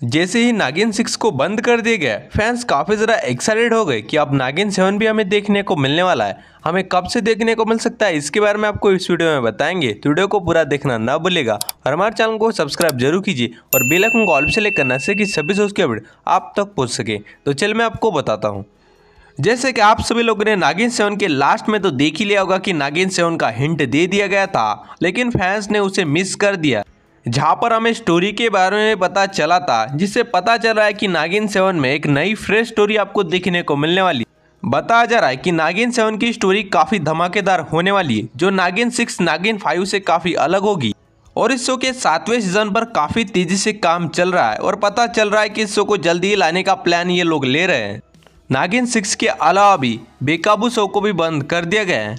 जैसे ही नागिन सिक्स को बंद कर दिया गया फैंस काफ़ी जरा एक्साइटेड हो गए कि अब नागिन सेवन भी हमें देखने को मिलने वाला है। हमें कब से देखने को मिल सकता है, इसके बारे में आपको इस वीडियो में बताएँगे। तो वीडियो को पूरा देखना ना भूलेगा और हमारे चैनल को सब्सक्राइब ज़रूर कीजिए और बेल आइकन को ऑल से लेकर करना से कि सभी सोच के अपडेट आप तक पहुँच सके। तो चल मैं आपको बताता हूँ। जैसे कि आप सभी लोगों ने नागिन सेवन के लास्ट में तो देख ही लिया होगा कि नागिन सेवन का हिंट दे दिया गया था, लेकिन फैंस ने उसे मिस कर दिया। जहाँ पर हमें स्टोरी के बारे में पता चला था, जिससे पता चल रहा है कि नागिन सेवन में एक नई फ्रेश स्टोरी आपको देखने को मिलने वाली बताया जा रहा है कि नागिन सेवन की स्टोरी काफ़ी धमाकेदार होने वाली है, जो नागिन सिक्स नागिन फाइव से काफ़ी अलग होगी। और इस शो के सातवें सीज़न पर काफ़ी तेज़ी से काम चल रहा है, और पता चल रहा है कि इस शो को जल्दी ही लाने का प्लान ये लोग ले रहे हैं। नागिन सिक्स के अलावा भी बेकाबू शो को भी बंद कर दिया गया है।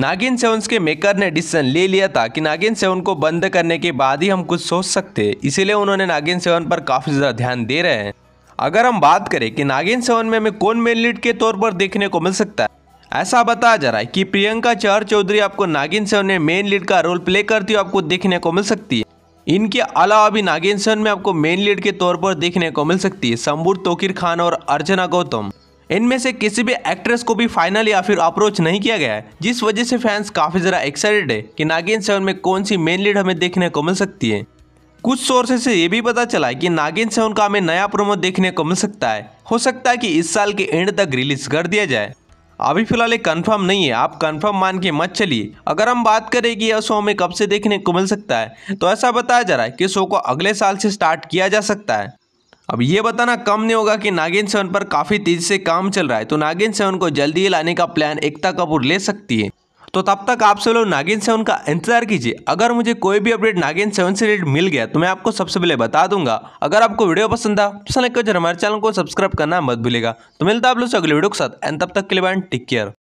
नागिन सेवन के मेकर ने डिसीज़न ले लिया था कि नागिन सेवन को बंद करने के बाद ही हम कुछ सोच सकते हैं। इसीलिए उन्होंने नागिन सेवन पर काफ़ी ज़्यादा ध्यान दे रहे हैं। अगर हम बात करें कि नागिन सेवन में हमें कौन मेन लीड के तौर पर देखने को मिल सकता है, ऐसा बताया जा रहा है कि प्रियंका चहर चौधरी आपको नागिन सेवन में मेन लीड का रोल प्ले करती हुई आपको देखने को मिल सकती है। इनके अलावा भी नागिन सेवन में आपको मेन लीड के तौर पर देखने को मिल सकती है। शंबूर तोकिर खान और अर्चना गौतम। इनमें से किसी भी एक्ट्रेस को भी फाइनल या फिर अप्रोच नहीं किया गया है, जिस वजह से फैंस काफ़ी जरा एक्साइटेड है कि नागिन सेवन में कौन सी मेन लीड हमें देखने को मिल सकती है। कुछ सोर्सेस से ये भी पता चला है कि नागिन सेवन का हमें नया प्रोमो देखने को मिल सकता है। हो सकता है कि इस साल के एंड तक रिलीज़ कर दिया जाए। अभी फ़िलहाल ये कंफर्म नहीं है, आप कंफर्म मान के मत चलिए। अगर हम बात करें कि यह शो हमें कब से देखने को मिल सकता है तो ऐसा बताया जा रहा है कि शो को अगले साल से स्टार्ट किया जा सकता है। अब ये बताना कम नहीं होगा कि नागिन सेवन पर काफ़ी तेज़ी से काम चल रहा है। तो नागिन सेवन को जल्दी ही लाने का प्लान एकता कपूर ले सकती है। तो तब तक आप सब लोग नागिन सेवन का इंतज़ार कीजिए। अगर मुझे कोई भी अपडेट नागिन सेवन से रिलेटेड मिल गया तो मैं आपको सबसे पहले बता दूँगा। अगर आपको वीडियो पसंद आया तो लाइक कर हमारे चैनल को सब्सक्राइब करना मत भूलेगा तो मिलता आप लोग अगले वीडियो के साथ। एंड तब तक के लिए टेक केयर